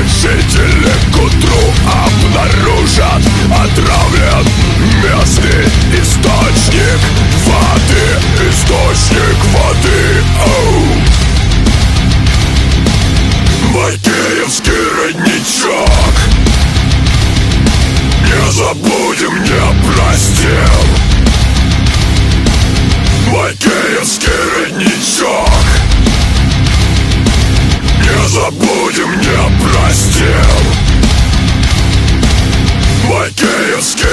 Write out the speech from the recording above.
Посетители к утру обнаружат Отравлен местный источник воды Источник воды Оу. Макеевский родничок Не забудем, не простим Макеевский родничок Не забудем, не простим Майкеевский родничок